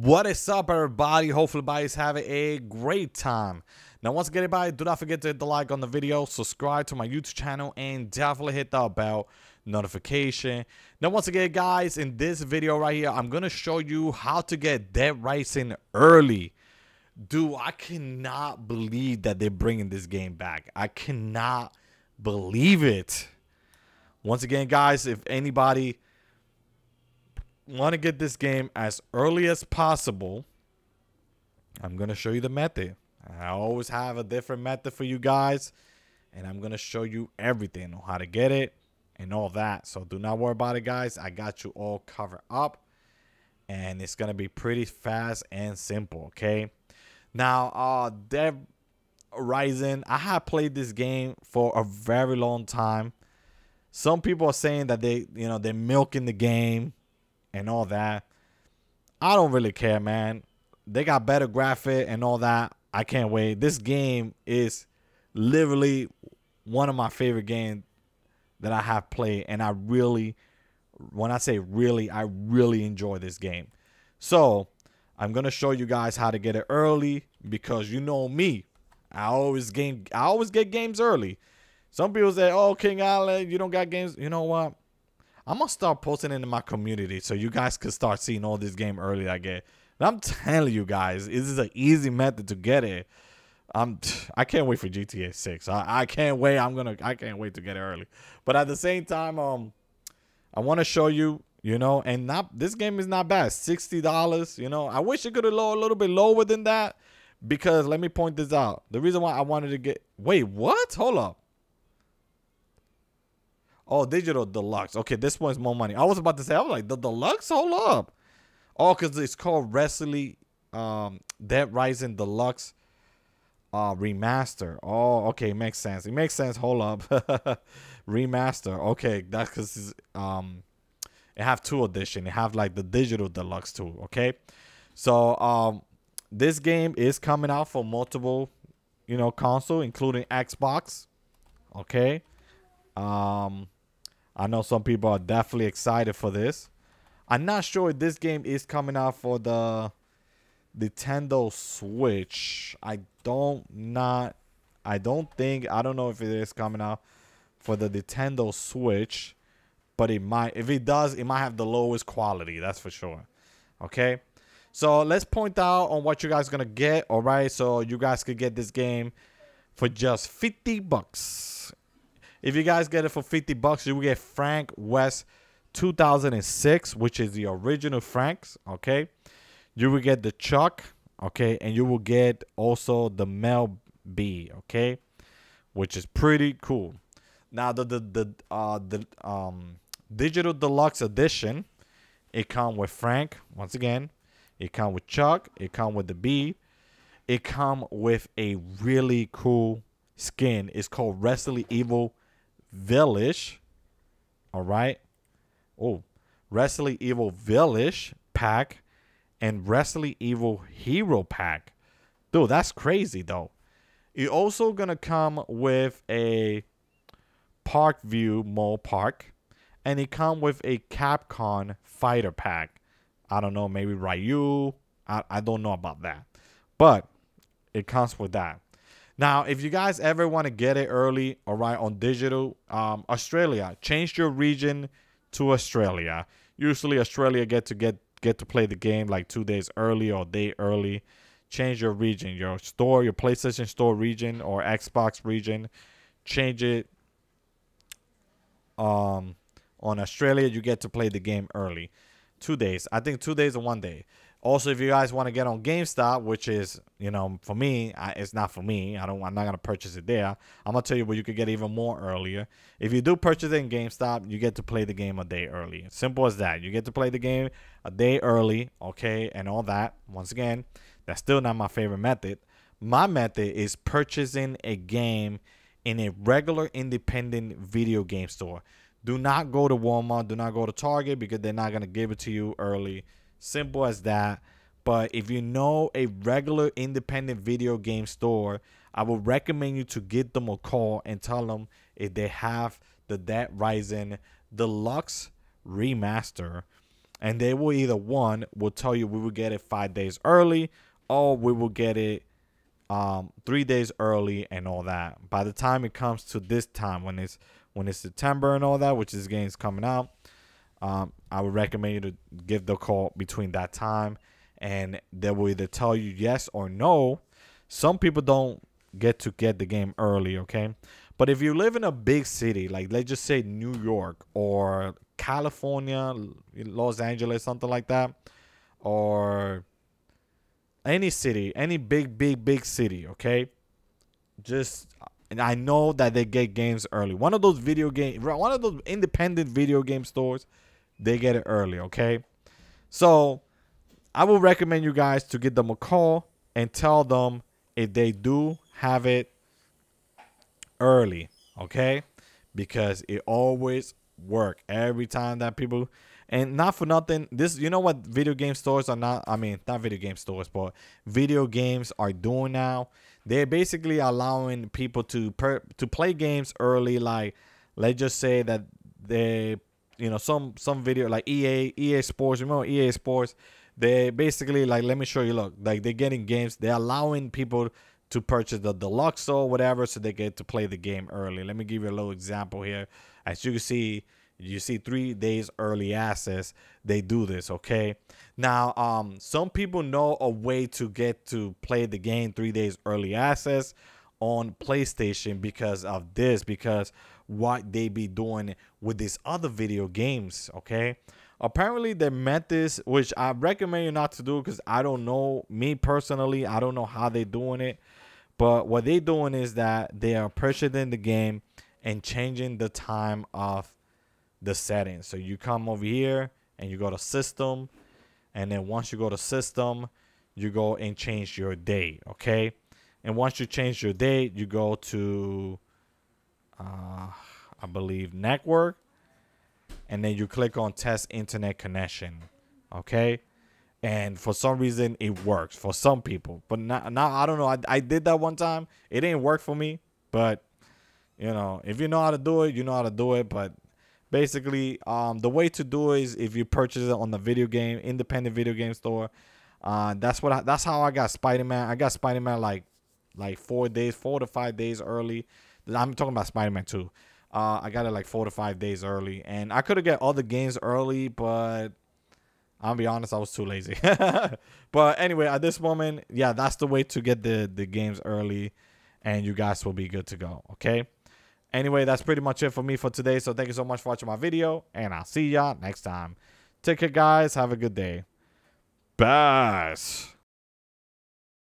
What is up, everybody? Hopefully, everybody's having a great time. Now, once again, everybody, do not forget to hit the like on the video, subscribe to my YouTube channel, and definitely hit the bell notification. Now, once again, guys, in this video right here, I'm going to show you how to get Dead Rising early. Dude, I cannot believe that they're bringing this game back. I cannot believe it. Once again, guys, if anybody want to get this game as early as possible, I'm going to show you the method. I always have a different method for you guys, and I'm going to show you everything on how to get it and all that. So do not worry about it, guys. I got you all covered up, and it's going to be pretty fast and simple, okay? Now, uh, Dead Rising, I have played this game for a very long time. Some people are saying that they, you know, they're milking the game and all that. I don't really care, man. They got better graphic and all that. I can't wait. This game is literally one of my favorite games that I have played, and I really, when I say really, I really enjoy this game. So I'm gonna show you guys how to get it early because you know me. I always game. I always get games early. Some people say, "Oh, King Alex, you don't got games." You know what? I'm gonna start posting into my community so you guys can start seeing all this game early I get. And I'm telling you guys, this is an easy method to get it. I'm I can't wait for GTA 6. I, I can't wait. I'm gonna I can't wait to get it early. But at the same time, um I wanna show you, you know, and not this game is not bad. $60, you know. I wish it could have low a little bit lower than that. Because let me point this out. The reason why I wanted to get wait, what? Hold up. Oh, digital deluxe. Okay, this one's more money. I was about to say, I was like, the deluxe? Hold up. Oh, because it's called Wrestling um Dead Rising Deluxe uh remaster. Oh, okay, makes sense. It makes sense. Hold up. remaster. Okay, that's because um it have two edition. It have like the digital deluxe too. Okay. So um this game is coming out for multiple, you know, console, including Xbox. Okay. Um I know some people are definitely excited for this. I'm not sure if this game is coming out for the Nintendo Switch. I don't not I don't think I don't know if it is coming out for the Nintendo Switch, but it might if it does, it might have the lowest quality, that's for sure. Okay? So let's point out on what you guys are gonna get. Alright, so you guys could get this game for just 50 bucks. If you guys get it for 50 bucks, you will get Frank West 2006, which is the original Franks, okay? You will get the Chuck, okay? And you will get also the Mel B, okay? Which is pretty cool. Now the the the uh the um digital deluxe edition, it come with Frank once again. It come with Chuck, it come with the B. It come with a really cool skin. It's called Resident Evil Village. All right. Oh, Resident Evil Village pack and Resident Evil Hero pack. Dude, that's crazy though. You're also gonna come with a Park View Mall Park, and it come with a Capcom Fighter pack. I don't know, maybe Ryu. I, I don't know about that, but it comes with that. Now, if you guys ever want to get it early, all right, on digital, um, Australia, change your region to Australia. Usually, Australia get to get get to play the game like two days early or day early. Change your region, your store, your PlayStation Store region or Xbox region. Change it. Um, on Australia, you get to play the game early, two days. I think two days or one day. Also, if you guys want to get on GameStop, which is, you know, for me, I, it's not for me. I don't. I'm not gonna purchase it there. I'm gonna tell you where you could get even more earlier. If you do purchase it in GameStop, you get to play the game a day early. Simple as that. You get to play the game a day early, okay, and all that. Once again, that's still not my favorite method. My method is purchasing a game in a regular independent video game store. Do not go to Walmart. Do not go to Target because they're not gonna give it to you early Simple as that. But if you know a regular independent video game store, I would recommend you to give them a call and tell them if they have the Dead Rising Deluxe Remaster. and they will either one will tell you we will get it five days early, or we will get it um, three days early and all that. By the time it comes to this time when it's when it's September and all that, which is games coming out, um, I would recommend you to give the call between that time, and they will either tell you yes or no. Some people don't get to get the game early, okay? But if you live in a big city, like let's just say New York or California, Los Angeles, something like that, or any city, any big, big, big city, okay? Just and I know that they get games early. One of those video game, one of those independent video game stores, they get it early, okay? So I will recommend you guys to give them a call and tell them if they do have it early, okay? Because it always work every time that people and not for nothing this you know what video game stores are not i mean not video game stores but video games are doing now they're basically allowing people to per, to play games early like let's just say that they you know some some video like ea ea sports remember ea sports? They basically like let me show you look like they're getting games they're allowing people to purchase the deluxe or whatever so they get to play the game early. Let me give you a little example here. As you can see you see three days early access they do this okay? Now um some people know a way to get to play the game three days early access on playstation because of this because what they be doing with these other video games okay apparently they met this which i recommend you not to do because i don't know me personally i don't know how they doing it but what they doing is that they are purchasing the game and changing the time of the settings. So you come over here and you go to system. And then once you go to system, you go and change your date. Okay. And once you change your date, you go to, uh, I believe, network. And then you click on test internet connection. Okay. And for some reason, it works for some people. But now, I don't know. I, I did that one time. It didn't work for me. But, you know, if you know how to do it, you know how to do it. But basically um, the way to do it is if you purchase it on the video game independent video game store uh, that's what I, that's how i got spider-man i got spider-man like like four days four to five days early i'm talking about spider-man 2 uh, i got it like four to five days early and i could have got all the games early but i'll be honest i was too lazy but anyway at this moment yeah that's the way to get the the games early and you guys will be good to go okay Anyway, that's pretty much it for me for today. So thank you so much for watching my video, and I'll see y'all next time. Take care, guys. Have a good day. Bye.